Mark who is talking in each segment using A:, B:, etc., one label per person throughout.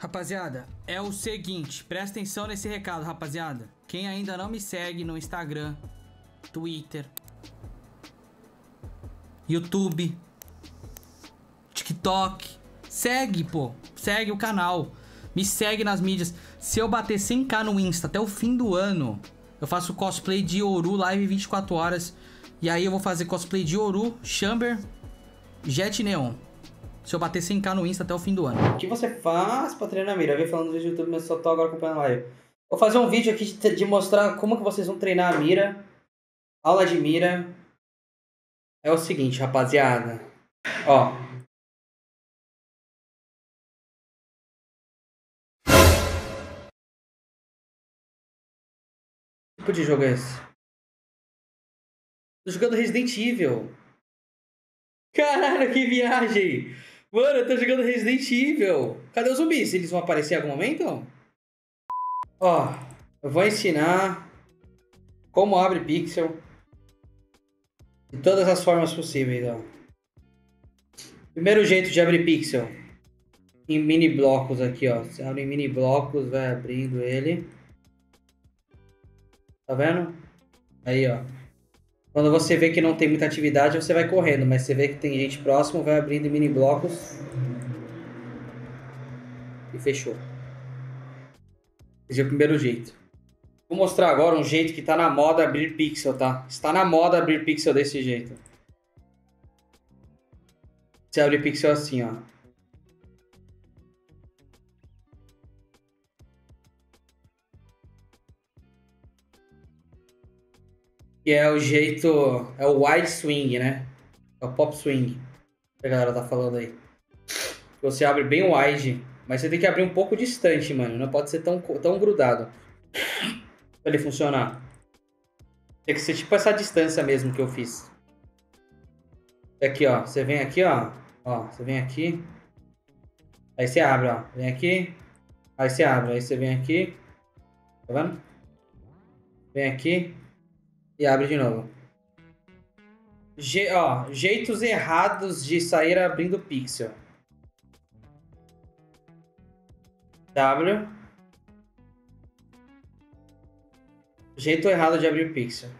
A: Rapaziada, é o seguinte, presta atenção nesse recado, rapaziada. Quem ainda não me segue no Instagram, Twitter, YouTube, TikTok, segue, pô. Segue o canal. Me segue nas mídias. Se eu bater 100k no Insta até o fim do ano, eu faço cosplay de Oru live 24 horas. E aí eu vou fazer cosplay de Oru, Chamber, Jet Neon. Se eu bater 100k no Insta até o fim do ano.
B: O que você faz pra treinar mira? Eu vi falando no vídeo do YouTube, mas só tô agora acompanhando a live. Vou fazer um vídeo aqui de, de mostrar como que vocês vão treinar a mira. Aula de mira. É o seguinte, rapaziada. Ó. Que tipo de jogo é esse? Tô jogando Resident Evil. Caralho, que viagem! Mano, eu tô jogando Resident Evil. Cadê os zumbis? Eles vão aparecer em algum momento? Ó, eu vou ensinar como abre pixel de todas as formas possíveis, ó. Primeiro jeito de abrir pixel em mini blocos aqui, ó. Você abre em mini blocos, vai abrindo ele. Tá vendo? Aí, ó. Quando você vê que não tem muita atividade, você vai correndo, mas você vê que tem gente próximo, vai abrindo mini blocos. E fechou. Esse é o primeiro jeito. Vou mostrar agora um jeito que tá na moda abrir pixel, tá? Está na moda abrir pixel desse jeito. Você abre pixel assim, ó. Que é o jeito. É o wide swing, né? É o pop swing. Que a galera tá falando aí. Você abre bem wide. Mas você tem que abrir um pouco distante, mano. Não pode ser tão, tão grudado. Pra ele funcionar. Tem que ser tipo essa distância mesmo que eu fiz. Aqui, ó. Você vem aqui, ó. Ó, você vem aqui. Aí você abre, ó. Vem aqui. Aí você abre. Aí você vem aqui. Tá vendo? Vem aqui. E abre de novo. Je ó, jeitos errados de sair abrindo pixel. W. Jeito errado de abrir pixel.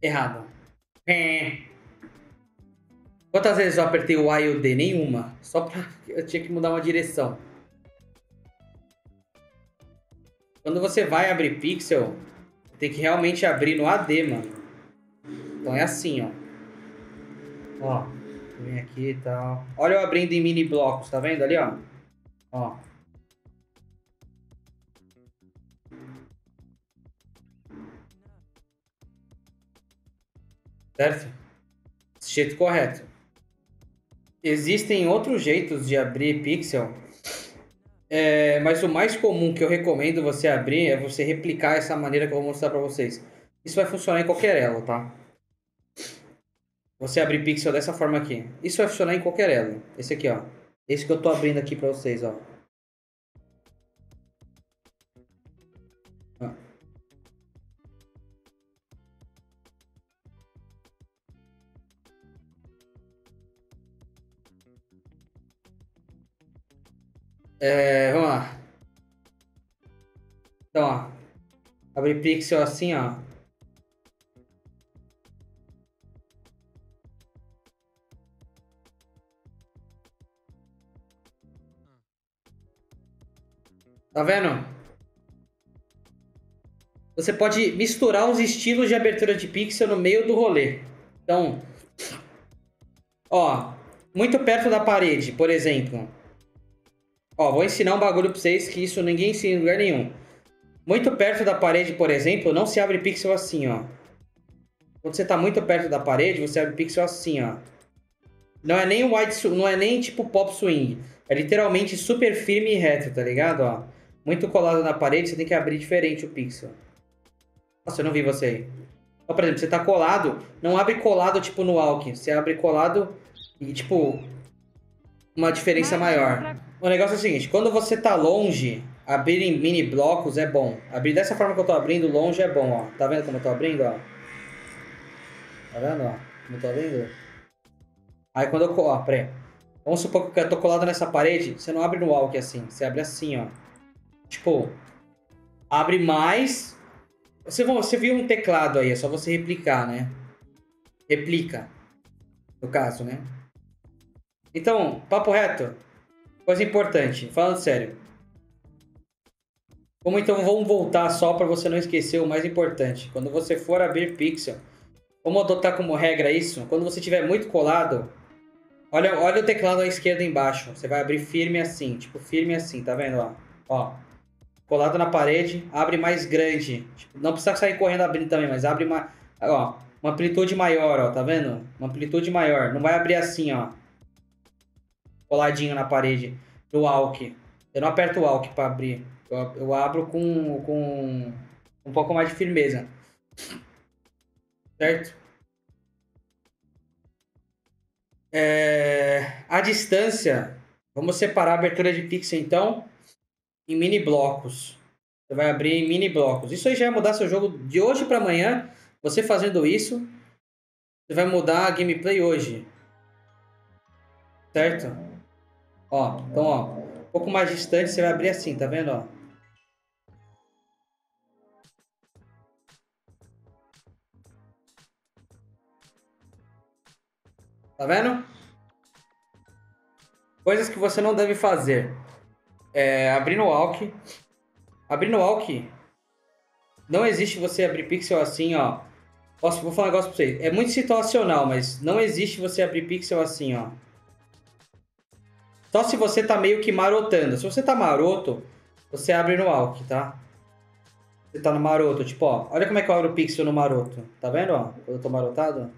B: Errado. É. Quantas vezes eu apertei o A e o D? Nenhuma. Só pra. Eu tinha que mudar uma direção. Quando você vai abrir pixel, tem que realmente abrir no AD, mano. Então é assim, ó. Ó. Vem aqui e tal. Olha eu abrindo em mini blocos, tá vendo ali, ó? Ó. Certo? Esse jeito correto. Existem outros jeitos de abrir pixel, é, mas o mais comum que eu recomendo você abrir é você replicar essa maneira que eu vou mostrar para vocês. Isso vai funcionar em qualquer elo, tá? Você abrir pixel dessa forma aqui. Isso vai funcionar em qualquer elo. Esse aqui, ó. Esse que eu tô abrindo aqui para vocês, ó. É, vamos lá. Então, ó. Pixel assim, ó. Tá vendo? Você pode misturar os estilos de abertura de pixel no meio do rolê. Então, ó, muito perto da parede, por exemplo. Ó, vou ensinar um bagulho pra vocês que isso ninguém ensina em lugar nenhum. Muito perto da parede, por exemplo, não se abre pixel assim, ó. Quando você tá muito perto da parede, você abre pixel assim, ó. Não é nem wide, não é nem tipo pop swing. É literalmente super firme e reto, tá ligado, ó? Muito colado na parede, você tem que abrir diferente o pixel. Nossa, eu não vi você aí. Então, por exemplo, você tá colado, não abre colado tipo no Alckmin. Você abre colado e, tipo, uma diferença maior. O negócio é o seguinte, quando você tá longe, abrir em mini blocos é bom. Abrir dessa forma que eu tô abrindo, longe é bom, ó. Tá vendo como eu tô abrindo, ó? Tá vendo, ó? Não tá vendo? Aí quando eu... Ó, peraí. Vamos supor que eu tô colado nessa parede, você não abre no walk assim, você abre assim, ó. Tipo, abre mais. Você, você viu um teclado aí, é só você replicar, né? Replica. No caso, né? Então, papo reto. Coisa importante, falando sério. Como então vamos voltar só para você não esquecer o mais importante. Quando você for abrir Pixel, vamos adotar como regra isso. Quando você estiver muito colado, olha, olha o teclado à esquerda embaixo. Você vai abrir firme assim, tipo firme assim, tá vendo? Ó colado na parede, abre mais grande. Tipo, não precisa sair correndo abrindo também, mas abre uma, ó, uma amplitude maior, ó, tá vendo? Uma amplitude maior. Não vai abrir assim, ó. Coladinho na parede do Alck. Eu não aperto o Alck para abrir. Eu, eu abro com, com um pouco mais de firmeza. Certo? É, a distância, vamos separar a abertura de pixel então em mini blocos. Você vai abrir em mini blocos. Isso aí já vai mudar seu jogo de hoje para amanhã. Você fazendo isso, você vai mudar a gameplay hoje. Certo? Ó, então ó, um pouco mais distante você vai abrir assim, tá vendo, ó? Tá vendo? Coisas que você não deve fazer. É, abrir no Walk. Abrir no Walk. Não existe você abrir pixel assim, ó. Posso, vou falar um negócio pra vocês. É muito situacional, mas não existe você abrir pixel assim, ó. Só se você tá meio que marotando. Se você tá maroto, você abre no Walk, tá? Você tá no maroto, tipo, ó. Olha como é que eu abro o pixel no maroto. Tá vendo, ó? Eu tô marotado.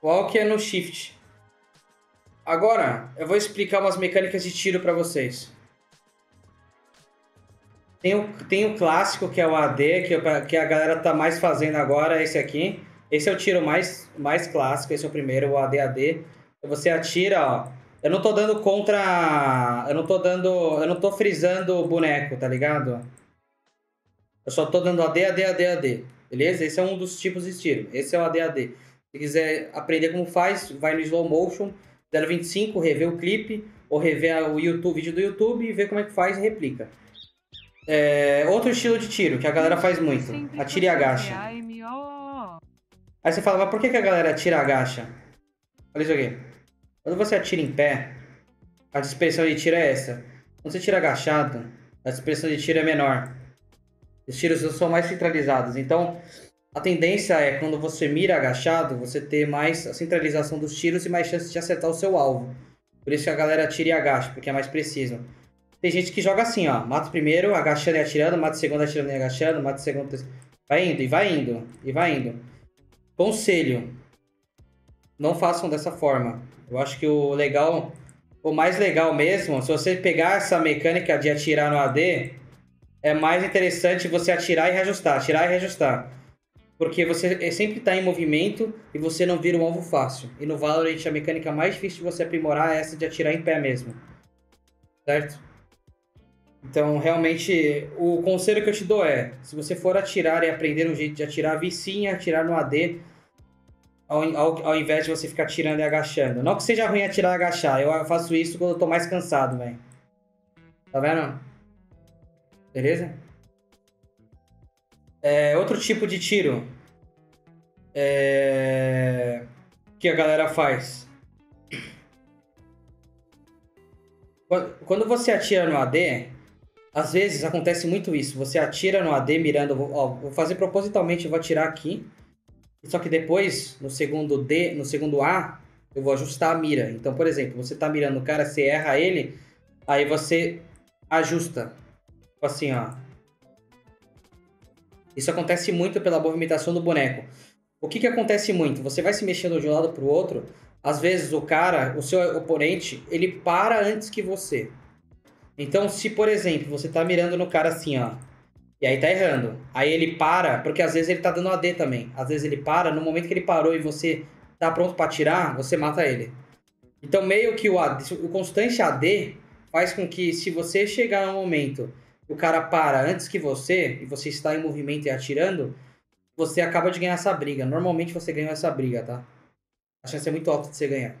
B: Walk é no shift. Agora, eu vou explicar umas mecânicas de tiro para vocês. Tem o, tem o clássico, que é o AD, que, que a galera tá mais fazendo agora, esse aqui. Esse é o tiro mais, mais clássico, esse é o primeiro, o AD-AD. Você atira, ó. Eu não tô dando contra... Eu não tô dando... Eu não tô frisando o boneco, tá ligado? Eu só tô dando AD, AD, AD, AD. Beleza? Esse é um dos tipos de tiro. Esse é o AD, AD. Se quiser aprender como faz, vai no slow motion 025, rever o clipe, ou rever o YouTube, vídeo do YouTube e ver como é que faz e replica. É, outro estilo de tiro que a galera faz muito, atira e agacha. Aí você fala, mas por que, que a galera atira e agacha? Olha isso aqui. Quando você atira em pé, a dispersão de tiro é essa. Quando você tira agachado, a dispersão de tiro é menor. Os tiros são mais centralizados. Então, a tendência é, quando você mira agachado, você ter mais a centralização dos tiros e mais chances de acertar o seu alvo. Por isso que a galera tira e agacha, porque é mais preciso. Tem gente que joga assim, ó. Mata primeiro, agachando e atirando, mata segundo, atirando e agachando, mata segundo. Vai indo, e vai indo, e vai indo. Conselho. Não façam dessa forma. Eu acho que o legal, o mais legal mesmo, se você pegar essa mecânica de atirar no AD, é mais interessante você atirar e reajustar, atirar e reajustar. Porque você é sempre está em movimento e você não vira um alvo fácil. E no Valorant a mecânica mais difícil de você aprimorar é essa de atirar em pé mesmo. Certo? Então, realmente, o conselho que eu te dou é: se você for atirar e aprender um jeito de atirar, vicinha, atirar no AD, ao, ao, ao, invés de você ficar tirando e agachando. Não que seja ruim atirar e agachar, eu faço isso quando eu tô mais cansado, velho. Tá vendo? Beleza? É, outro tipo de tiro é, que a galera faz. Quando você atira no AD, às vezes acontece muito isso. Você atira no AD mirando. Ó, vou fazer propositalmente, vou atirar aqui. Só que depois, no segundo D, no segundo A, eu vou ajustar a mira. Então, por exemplo, você tá mirando o cara, você erra ele, aí você ajusta. Tipo assim, ó. Isso acontece muito pela movimentação do boneco. O que, que acontece muito? Você vai se mexendo de um lado para o outro, às vezes o cara, o seu oponente, ele para antes que você. Então, se por exemplo, você tá mirando no cara assim, ó, e aí tá errando. Aí ele para, porque às vezes ele tá dando AD também. Às vezes ele para, no momento que ele parou e você tá pronto para atirar, você mata ele. Então, meio que o, AD, o constante AD faz com que, se você chegar no momento o cara para antes que você, e você está em movimento e atirando, você acaba de ganhar essa briga. Normalmente você ganha essa briga, tá? A chance é muito alta de você ganhar.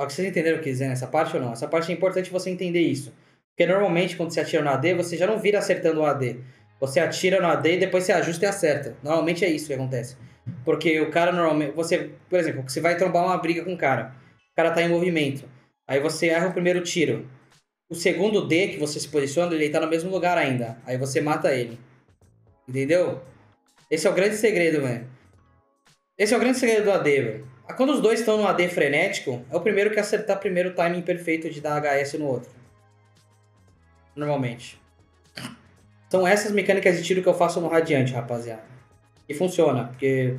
B: Só que vocês entenderam o que dizer nessa parte ou não? Essa parte é importante você entender isso. Porque normalmente quando você atira no AD, você já não vira acertando o AD. Você atira no AD e depois você ajusta e acerta. Normalmente é isso que acontece. Porque o cara normalmente. Você, por exemplo, você vai trombar uma briga com o cara. O cara tá em movimento. Aí você erra o primeiro tiro. O segundo D que você se posiciona, ele tá no mesmo lugar ainda. Aí você mata ele. Entendeu? Esse é o grande segredo, velho. Esse é o grande segredo do AD, velho. Quando os dois estão no AD frenético, é o primeiro que acertar primeiro o timing perfeito de dar HS no outro. Normalmente. São essas mecânicas de tiro que eu faço no Radiante, rapaziada. E funciona, porque.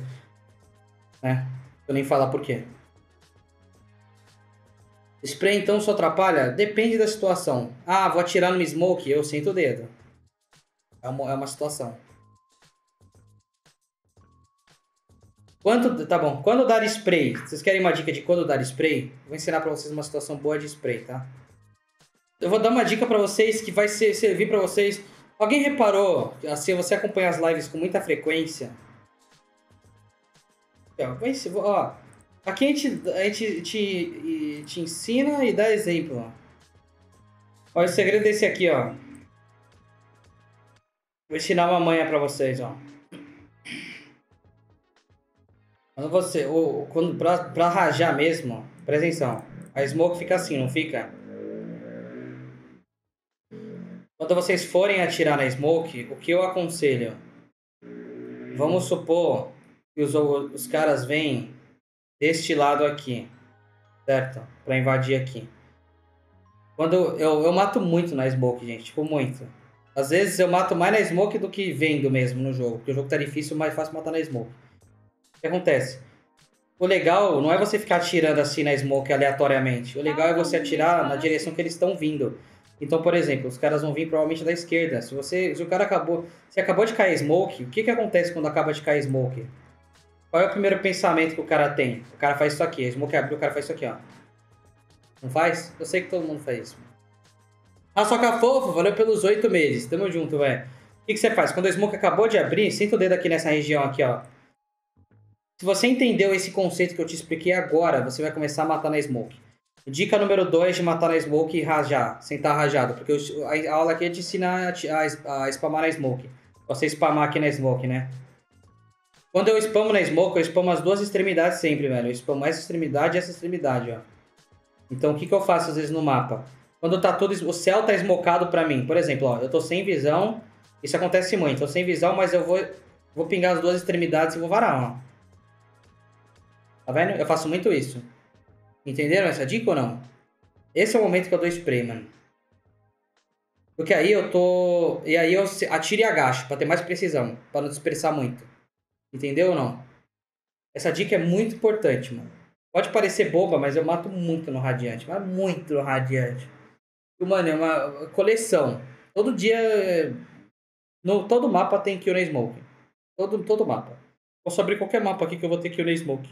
B: Né? Eu nem falar por quê. Spray então só atrapalha? Depende da situação. Ah, vou atirar no smoke, eu sinto o dedo. É uma, é uma situação. Quanto, tá bom. Quando dar spray, vocês querem uma dica de quando dar spray? Vou ensinar para vocês uma situação boa de spray, tá? Eu vou dar uma dica para vocês que vai ser, servir para vocês. Alguém reparou, assim, você acompanha as lives com muita frequência? Ó, aqui a gente, a gente te, te ensina e dá exemplo. Olha, o segredo desse aqui, ó. Vou ensinar uma manha para vocês, ó. Quando você. Ou, quando, pra, pra rajar mesmo, presta atenção. A smoke fica assim, não fica? Quando vocês forem atirar na smoke, o que eu aconselho? Vamos supor que os, os caras vêm deste lado aqui, certo? Pra invadir aqui. Quando eu, eu mato muito na smoke, gente, tipo, muito. Às vezes eu mato mais na smoke do que vendo mesmo no jogo, porque o jogo tá difícil, mais fácil matar na smoke que acontece? O legal não é você ficar atirando assim na smoke aleatoriamente. O legal é você atirar na direção que eles estão vindo. Então, por exemplo, os caras vão vir provavelmente da esquerda. Se você, se o cara acabou, se acabou de cair smoke, o que que acontece quando acaba de cair smoke? Qual é o primeiro pensamento que o cara tem? O cara faz isso aqui, a smoke abriu, o cara faz isso aqui, ó. Não faz? Eu sei que todo mundo faz isso. Ah, só que a fofo, valeu pelos oito meses. Tamo junto, velho. O que, que você faz? Quando a smoke acabou de abrir, senta o dedo aqui nessa região aqui, ó. Se você entendeu esse conceito que eu te expliquei agora, você vai começar a matar na smoke. Dica número 2 de matar na smoke e rajar, sentar rajado. Porque a aula aqui é te ensina a, a spamar na smoke. Você spamar aqui na smoke, né? Quando eu spamo na smoke, eu spamo as duas extremidades sempre, velho. Eu spamo essa extremidade e essa extremidade, ó. Então, o que, que eu faço às vezes no mapa? Quando tá todo... O céu tá esmocado pra mim. Por exemplo, ó, eu tô sem visão. Isso acontece muito. Tô sem visão, mas eu vou, vou pingar as duas extremidades e vou varar, ó. Tá vendo? Eu faço muito isso. Entenderam essa dica ou não? Esse é o momento que eu dou spray, mano. Porque aí eu tô. E aí eu atiro e agacho, pra ter mais precisão. Pra não dispersar muito. Entendeu ou não? Essa dica é muito importante, mano. Pode parecer boba, mas eu mato muito no Radiante. Mas muito no Radiante. Mano, é uma coleção. Todo dia. No, todo mapa tem Kill Smoke. Todo, todo mapa. Posso abrir qualquer mapa aqui que eu vou ter Kill Smoke.